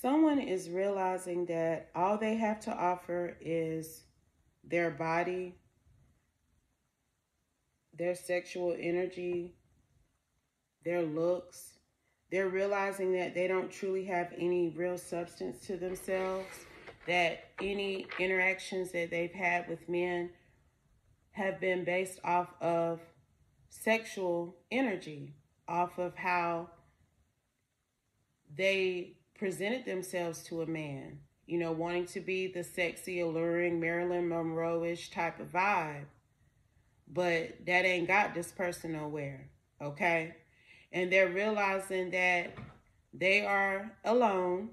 someone is realizing that all they have to offer is their body, their sexual energy, their looks. They're realizing that they don't truly have any real substance to themselves, that any interactions that they've had with men have been based off of sexual energy, off of how they presented themselves to a man, you know, wanting to be the sexy, alluring Marilyn Monroe-ish type of vibe. But that ain't got this person nowhere, okay? And they're realizing that they are alone.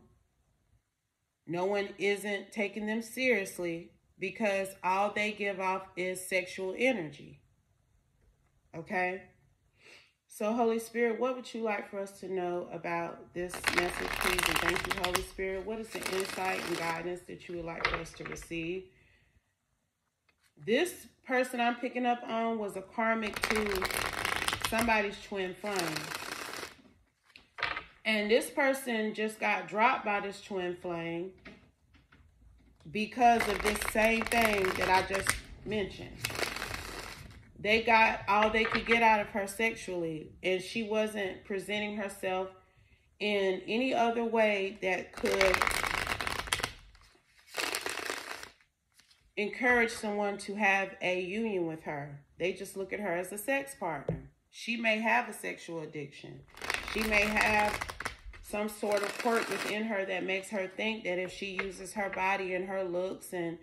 No one isn't taking them seriously because all they give off is sexual energy. Okay? So, Holy Spirit, what would you like for us to know about this message, please? And thank you, Holy Spirit. What is the insight and guidance that you would like for us to receive? This person I'm picking up on was a karmic to somebody's twin flame. And this person just got dropped by this twin flame because of this same thing that I just mentioned they got all they could get out of her sexually and she wasn't presenting herself in any other way that could encourage someone to have a union with her. They just look at her as a sex partner. She may have a sexual addiction. She may have some sort of quirk within her that makes her think that if she uses her body and her looks and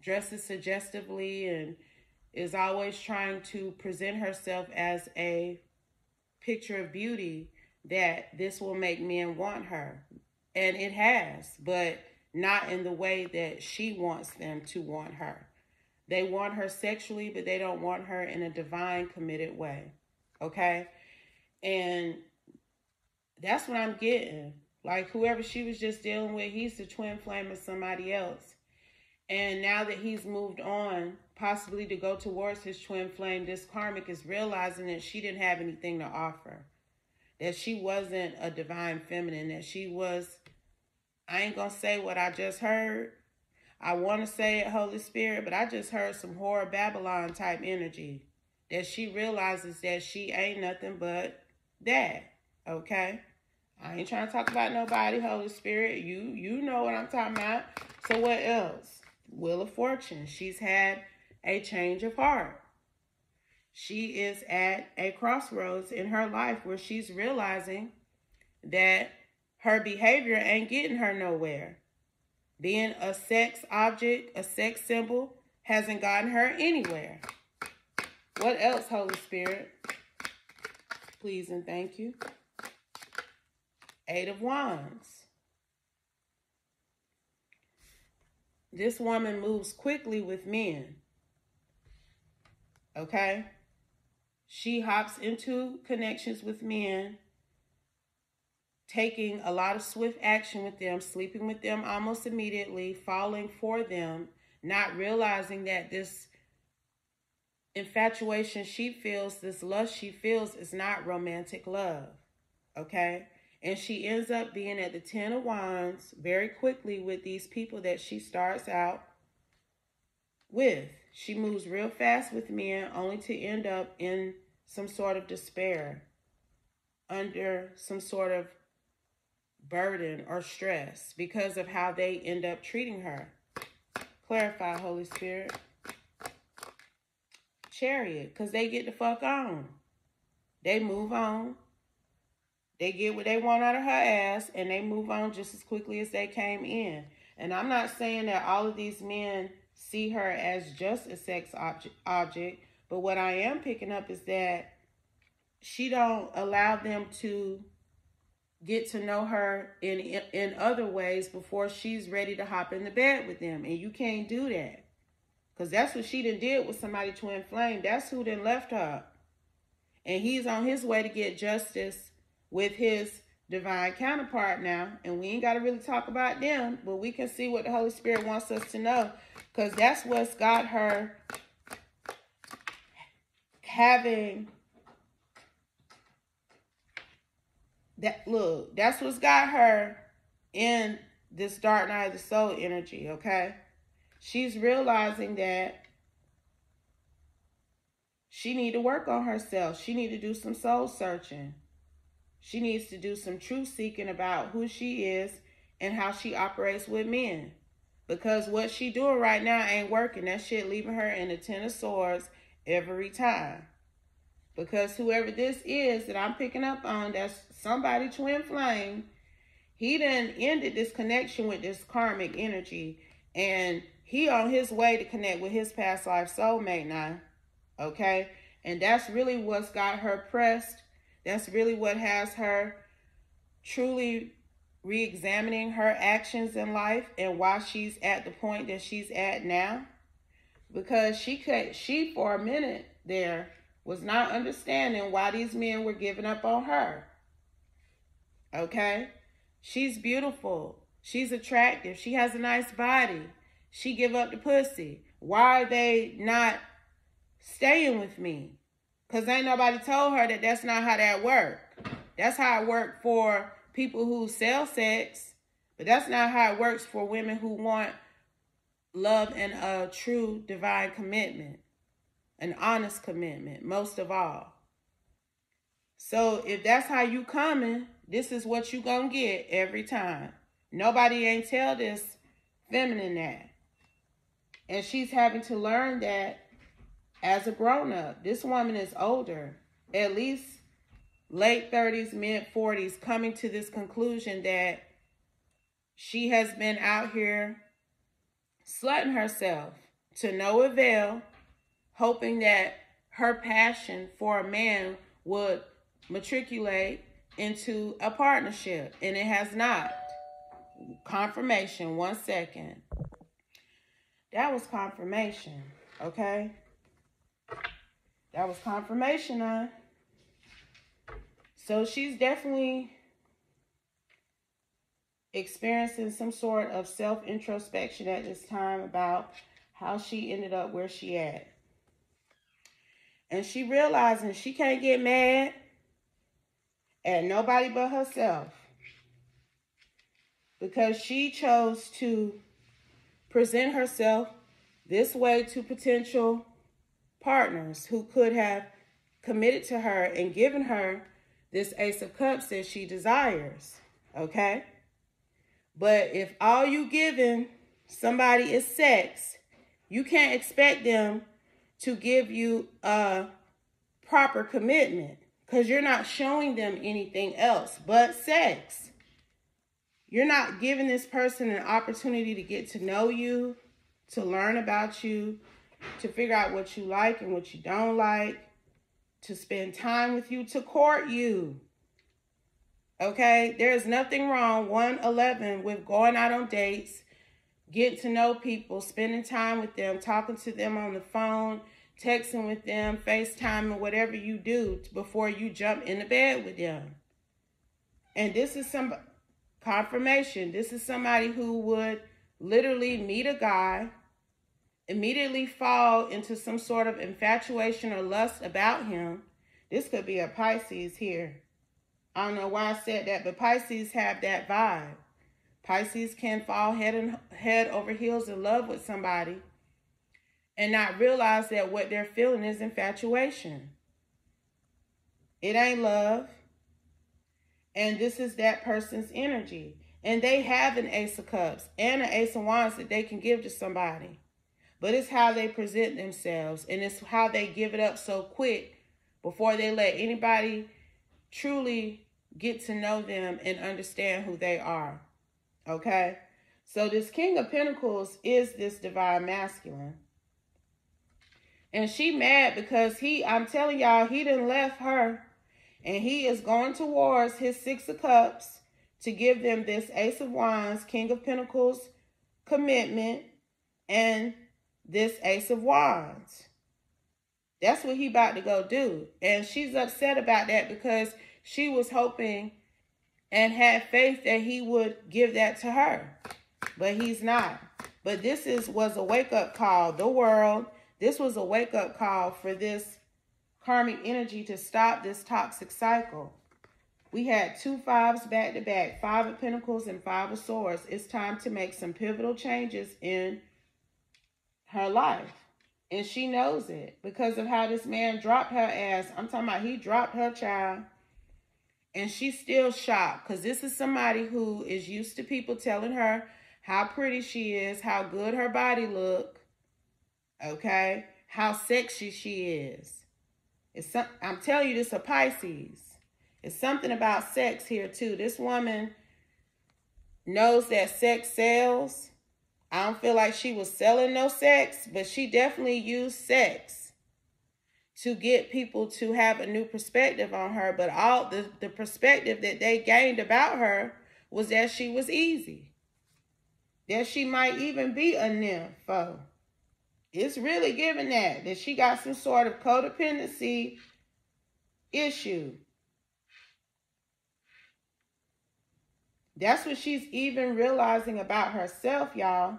dresses suggestively and is always trying to present herself as a picture of beauty that this will make men want her. And it has, but not in the way that she wants them to want her. They want her sexually, but they don't want her in a divine, committed way. Okay? And that's what I'm getting. Like whoever she was just dealing with, he's the twin flame of somebody else. And now that he's moved on, possibly to go towards his twin flame, this karmic is realizing that she didn't have anything to offer. That she wasn't a divine feminine, that she was, I ain't gonna say what I just heard. I want to say it, Holy Spirit, but I just heard some horror Babylon type energy. That she realizes that she ain't nothing but that. Okay? I ain't trying to talk about nobody, Holy Spirit. You you know what I'm talking about. So what else? Wheel of Fortune. She's had a change of heart. She is at a crossroads in her life where she's realizing that her behavior ain't getting her nowhere. Being a sex object, a sex symbol, hasn't gotten her anywhere. What else, Holy Spirit? Please and thank you. Eight of Wands. This woman moves quickly with men. Okay? She hops into connections with men, taking a lot of swift action with them, sleeping with them almost immediately, falling for them, not realizing that this infatuation she feels, this lust she feels, is not romantic love. Okay? And she ends up being at the Ten of Wands very quickly with these people that she starts out with. She moves real fast with men only to end up in some sort of despair, under some sort of burden or stress because of how they end up treating her. Clarify, Holy Spirit. Chariot, because they get the fuck on. They move on. They get what they want out of her ass and they move on just as quickly as they came in. And I'm not saying that all of these men see her as just a sex object, object but what I am picking up is that she don't allow them to get to know her in in other ways before she's ready to hop in the bed with them. And you can't do that. Because that's what she done did with somebody twin flame. That's who done left her. And he's on his way to get justice with his divine counterpart now. And we ain't got to really talk about them, but we can see what the Holy Spirit wants us to know. Because that's what's got her having that look, that's what's got her in this dark night of the soul energy, okay? She's realizing that she need to work on herself. She need to do some soul searching. She needs to do some truth seeking about who she is and how she operates with men. Because what she doing right now ain't working. That shit leaving her in the ten of swords every time. Because whoever this is that I'm picking up on, that's somebody twin flame, he then ended this connection with this karmic energy. And he on his way to connect with his past life soulmate now. Okay? And that's really what's got her pressed. That's really what has her truly re-examining her actions in life and why she's at the point that she's at now. Because she could she for a minute there was not understanding why these men were giving up on her. Okay? She's beautiful. She's attractive. She has a nice body. She give up the pussy. Why are they not staying with me? Because ain't nobody told her that that's not how that work. That's how it work for people who sell sex. But that's not how it works for women who want love and a true divine commitment an honest commitment, most of all. So if that's how you coming, this is what you gonna get every time. Nobody ain't tell this feminine that. And she's having to learn that as a grown-up. This woman is older, at least late 30s, mid 40s, coming to this conclusion that she has been out here slutting herself to no avail hoping that her passion for a man would matriculate into a partnership, and it has not. Confirmation, one second. That was confirmation, okay? That was confirmation, huh? So she's definitely experiencing some sort of self introspection at this time about how she ended up where she at. And she realizing she can't get mad at nobody but herself. Because she chose to present herself this way to potential partners who could have committed to her and given her this Ace of Cups that she desires. Okay? But if all you giving somebody is sex, you can't expect them to give you a proper commitment because you're not showing them anything else but sex. You're not giving this person an opportunity to get to know you, to learn about you, to figure out what you like and what you don't like, to spend time with you, to court you. Okay, there is nothing wrong, 111, with going out on dates, getting to know people, spending time with them, talking to them on the phone, texting with them, FaceTiming, whatever you do before you jump in the bed with them. And this is some confirmation. This is somebody who would literally meet a guy, immediately fall into some sort of infatuation or lust about him. This could be a Pisces here. I don't know why I said that, but Pisces have that vibe. Pisces can fall head and head over heels in love with somebody and not realize that what they're feeling is infatuation. It ain't love. And this is that person's energy. And they have an Ace of Cups and an Ace of Wands that they can give to somebody. But it's how they present themselves and it's how they give it up so quick before they let anybody truly get to know them and understand who they are. Okay? So this King of Pentacles is this divine masculine. And she mad because he, I'm telling y'all, he didn't left her. And he is going towards his Six of Cups to give them this Ace of Wands, King of Pentacles commitment, and this Ace of Wands. That's what he about to go do. And she's upset about that because she was hoping and had faith that he would give that to her. But he's not. But this is was a wake-up call. The world this was a wake up call for this karmic energy to stop this toxic cycle. We had two fives back to back, five of pentacles and five of swords. It's time to make some pivotal changes in her life. And she knows it because of how this man dropped her ass. I'm talking about he dropped her child. And she's still shocked because this is somebody who is used to people telling her how pretty she is, how good her body look, okay, how sexy she is. It's some, I'm telling you, this a Pisces. It's something about sex here too. This woman knows that sex sells. I don't feel like she was selling no sex, but she definitely used sex to get people to have a new perspective on her. But all the, the perspective that they gained about her was that she was easy. That she might even be a nympho. It's really giving that, that she got some sort of codependency issue. That's what she's even realizing about herself, y'all.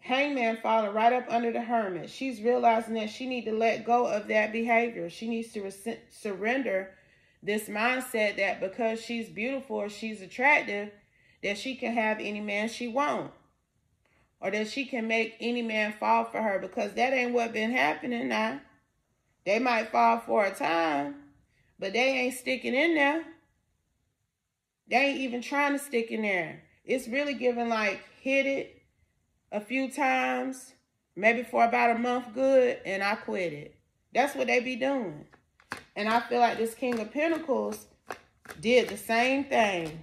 Hangman falling right up under the hermit. She's realizing that she need to let go of that behavior. She needs to surrender this mindset that because she's beautiful she's attractive, that she can have any man she wants. Or that she can make any man fall for her because that ain't what been happening now. They might fall for a time, but they ain't sticking in there. They ain't even trying to stick in there. It's really giving like hit it a few times, maybe for about a month good, and I quit it. That's what they be doing. And I feel like this King of Pentacles did the same thing.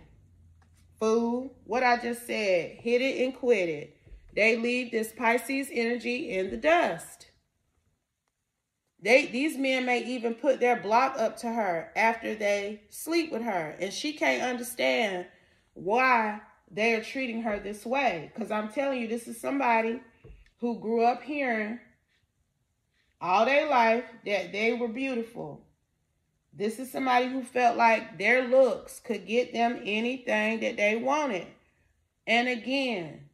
Fool, what I just said, hit it and quit it. They leave this Pisces energy in the dust. They these men may even put their block up to her after they sleep with her. And she can't understand why they are treating her this way. Because I'm telling you, this is somebody who grew up hearing all their life that they were beautiful. This is somebody who felt like their looks could get them anything that they wanted. And again,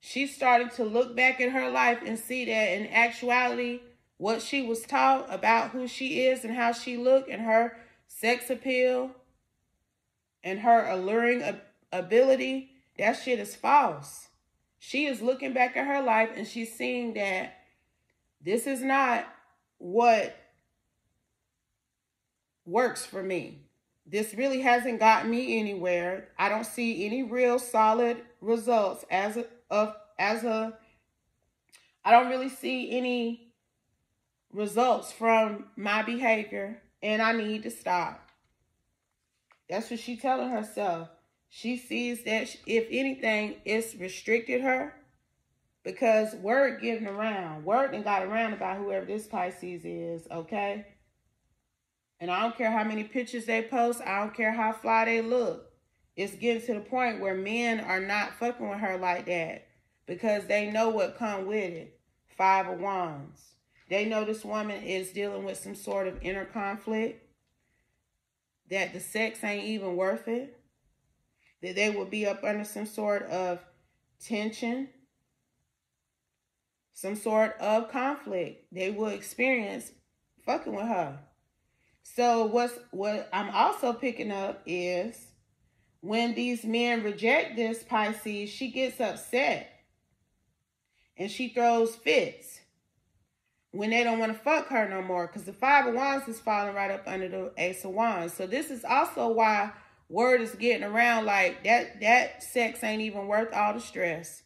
she's starting to look back at her life and see that in actuality, what she was taught about who she is and how she looked and her sex appeal and her alluring ability, that shit is false. She is looking back at her life and she's seeing that this is not what works for me. This really hasn't gotten me anywhere. I don't see any real solid results as a, of as a I don't really see any results from my behavior and I need to stop. That's what she's telling herself. She sees that if anything, it's restricted her because word getting around. Word and got around about whoever this Pisces is, okay? And I don't care how many pictures they post. I don't care how fly they look. It's getting to the point where men are not fucking with her like that because they know what come with it. Five of Wands. They know this woman is dealing with some sort of inner conflict, that the sex ain't even worth it, that they will be up under some sort of tension, some sort of conflict they will experience fucking with her. So what's what I'm also picking up is when these men reject this Pisces, she gets upset and she throws fits when they don't want to fuck her no more because the five of wands is falling right up under the ace of wands. So this is also why word is getting around like that that sex ain't even worth all the stress.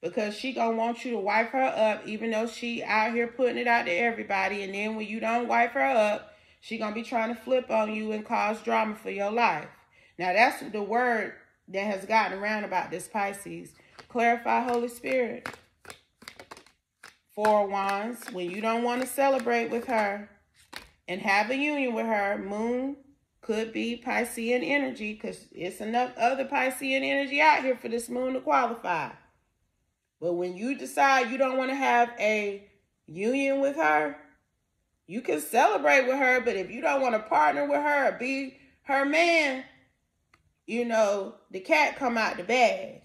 Because she gonna want you to wipe her up even though she out here putting it out to everybody. And then when you don't wipe her up she gonna be trying to flip on you and cause drama for your life. Now that's the word that has gotten around about this pisces. Clarify holy spirit Four Wands, when you don't want to celebrate with her and have a union with her, Moon could be Piscean energy because it's enough other Piscean energy out here for this Moon to qualify. But when you decide you don't want to have a union with her, you can celebrate with her. But if you don't want to partner with her, be her man, you know, the cat come out the bag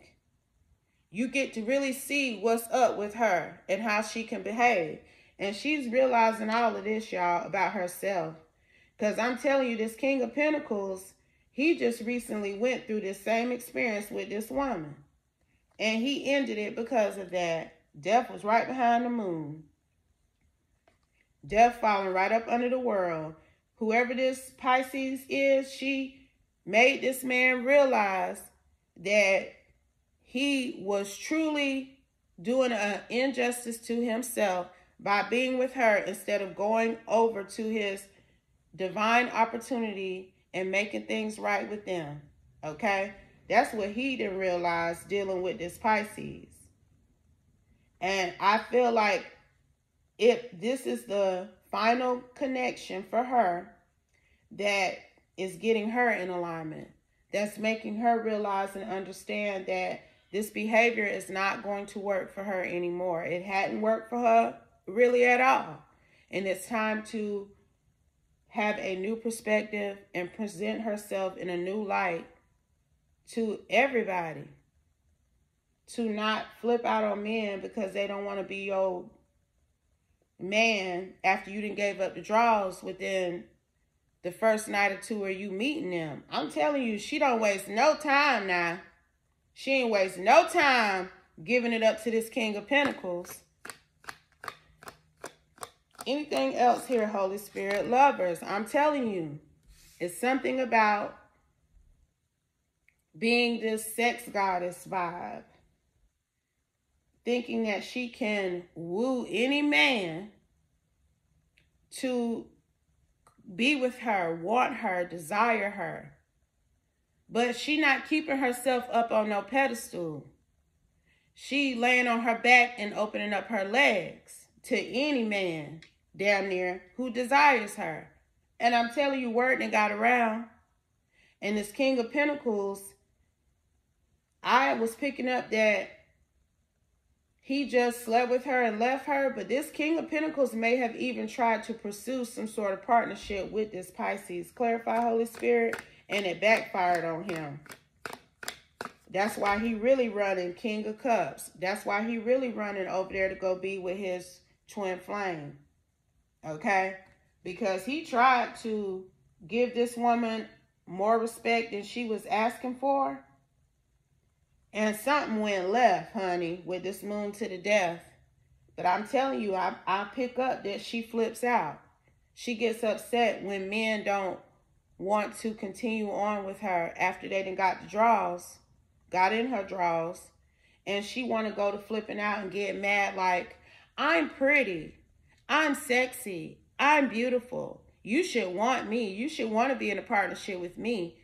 you get to really see what's up with her and how she can behave. And she's realizing all of this, y'all, about herself. Because I'm telling you, this King of Pentacles, he just recently went through this same experience with this woman. And he ended it because of that. Death was right behind the moon. Death falling right up under the world. Whoever this Pisces is, she made this man realize that he was truly doing an injustice to himself by being with her instead of going over to his divine opportunity and making things right with them. Okay? That's what he didn't realize dealing with this Pisces. And I feel like if this is the final connection for her that is getting her in alignment, that's making her realize and understand that this behavior is not going to work for her anymore. It hadn't worked for her really at all. And it's time to have a new perspective and present herself in a new light to everybody. To not flip out on men because they don't want to be your man after you didn't gave up the draws within the first night or two of you meeting them. I'm telling you, she don't waste no time now. She ain't waste no time giving it up to this King of Pentacles. Anything else here, Holy Spirit? Lovers, I'm telling you, it's something about being this sex goddess vibe. Thinking that she can woo any man to be with her, want her, desire her. But she not keeping herself up on no pedestal. She laying on her back and opening up her legs to any man damn near who desires her. And I'm telling you, word and got around. And this King of Pentacles, I was picking up that he just slept with her and left her. But this King of Pentacles may have even tried to pursue some sort of partnership with this Pisces. Clarify, Holy Spirit. And it backfired on him. That's why he really running King of Cups. That's why he really running over there to go be with his twin flame. Okay? Because he tried to give this woman more respect than she was asking for. And something went left, honey, with this moon to the death. But I'm telling you, I, I pick up that she flips out. She gets upset when men don't want to continue on with her after they done got the draws, got in her draws, and she want to go to flipping out and get mad like, I'm pretty, I'm sexy, I'm beautiful. You should want me. You should want to be in a partnership with me.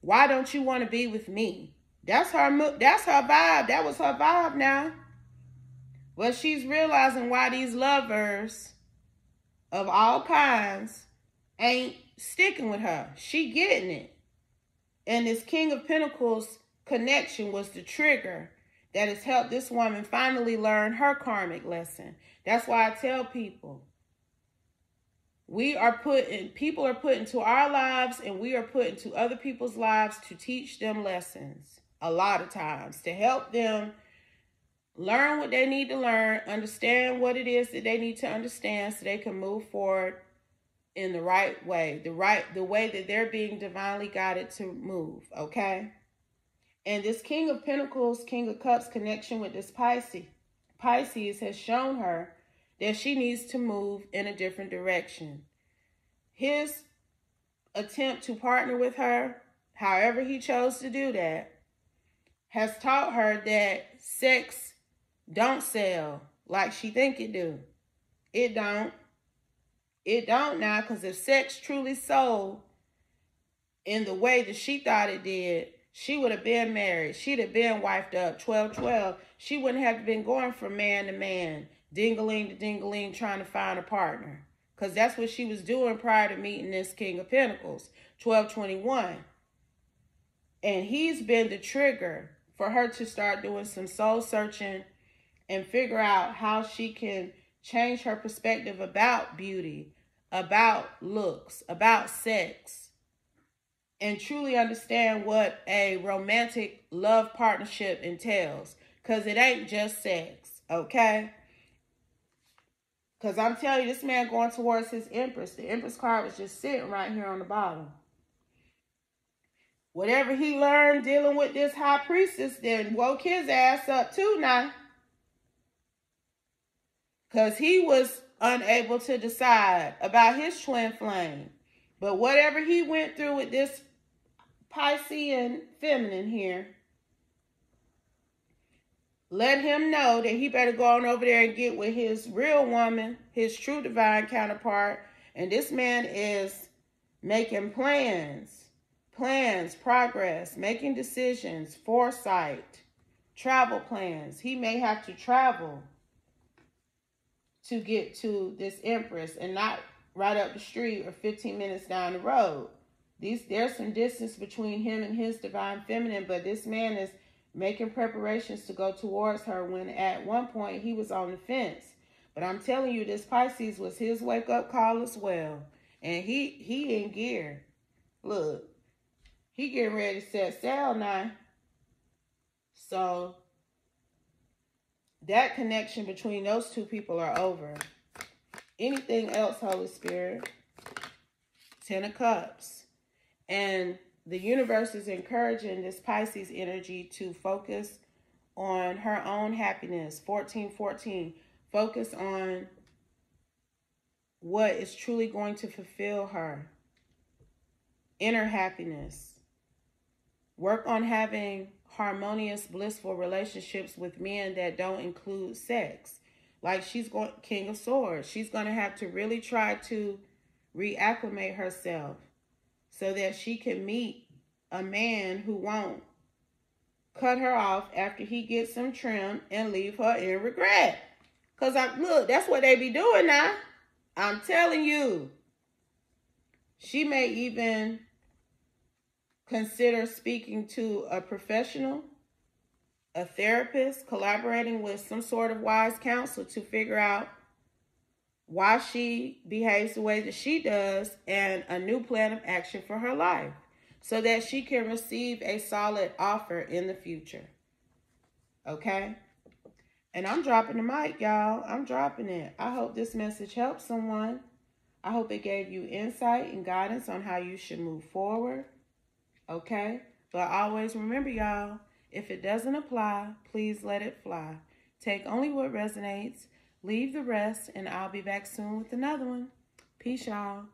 Why don't you want to be with me? That's her that's her vibe. That was her vibe now. But she's realizing why these lovers of all kinds ain't sticking with her. She getting it. And this King of Pentacles connection was the trigger that has helped this woman finally learn her karmic lesson. That's why I tell people we are put in people are put into our lives and we are put into other people's lives to teach them lessons a lot of times to help them learn what they need to learn, understand what it is that they need to understand so they can move forward in the right way, the right the way that they're being divinely guided to move, okay? And this King of Pentacles, King of Cups connection with this Pisces, Pisces has shown her that she needs to move in a different direction. His attempt to partner with her, however he chose to do that, has taught her that sex don't sell like she think it do. It don't. It don't now because if sex truly sold in the way that she thought it did, she would have been married. She'd have been wifed up 12-12. She wouldn't have been going from man to man, dingaling to dingaling, trying to find a partner. Because that's what she was doing prior to meeting this King of Pentacles, 1221. And he's been the trigger for her to start doing some soul searching and figure out how she can change her perspective about beauty, about looks, about sex, and truly understand what a romantic love partnership entails. Because it ain't just sex, okay? Because I'm telling you, this man going towards his Empress. The Empress card was just sitting right here on the bottom. whatever he learned dealing with this high priestess then woke his ass up too now. Because he was unable to decide about his twin flame. But whatever he went through with this Piscean feminine here, let him know that he better go on over there and get with his real woman, his true divine counterpart. And this man is making plans, plans, progress, making decisions, foresight, travel plans. He may have to travel to get to this empress and not right up the street or 15 minutes down the road. These there's some distance between him and his divine feminine, but this man is making preparations to go towards her when at one point he was on the fence. But I'm telling you, this Pisces was his wake up call as well. And he he in gear. Look, he getting ready to set sail now. So that connection between those two people are over. Anything else, Holy Spirit? Ten of Cups. And the universe is encouraging this Pisces energy to focus on her own happiness. 1414. Focus on what is truly going to fulfill her. Inner happiness. Work on having harmonious, blissful relationships with men that don't include sex. Like she's going, King of Swords, she's going to have to really try to reacclimate herself so that she can meet a man who won't cut her off after he gets some trim and leave her in regret. Because I look, that's what they be doing now. I'm telling you. She may even consider speaking to a professional, a therapist, collaborating with some sort of wise counsel to figure out why she behaves the way that she does and a new plan of action for her life so that she can receive a solid offer in the future. Okay? And I'm dropping the mic, y'all. I'm dropping it. I hope this message helped someone. I hope it gave you insight and guidance on how you should move forward. Okay? But always remember, y'all, if it doesn't apply, please let it fly. Take only what resonates, leave the rest, and I'll be back soon with another one. Peace, y'all.